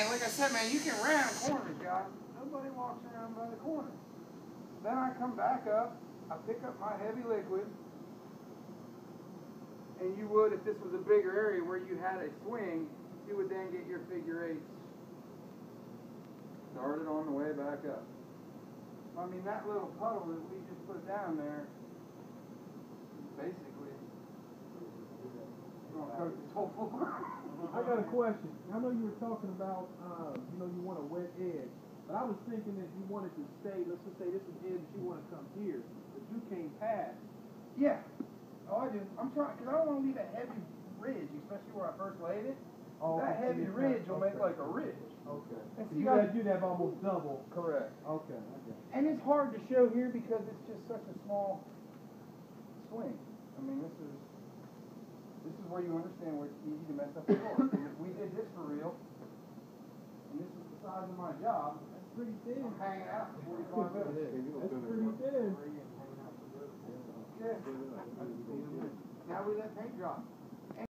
And like I said, man, you can round corners, guys. Nobody walks around by the corner. Then I come back up, I pick up my heavy liquid, and you would, if this was a bigger area where you had a swing, you would then get your figure eights started on the way back up. I mean, that little puddle that we just put down there, basically, I got a question. I know you were talking about, uh, you know, you want a wet edge, but I was thinking that you wanted to stay, let's just say this is edge, you want to come here, but you came past. Yeah. Oh, I do. I'm trying, because I don't want to leave a heavy ridge, especially where I first laid it. Oh, that heavy ridge will make like a ridge. Okay. And So you guys- got, you'd have almost double. Correct. Okay, okay. And it's hard to show here because it's just such a small swing. I mean, this is this is where you understand where it's easy to mess up the course. and if we did this for real, and this is the size of my job, That's pretty thin. I'm hanging out for 45 minutes. That's pretty thin. Yeah. Now we let paint dry.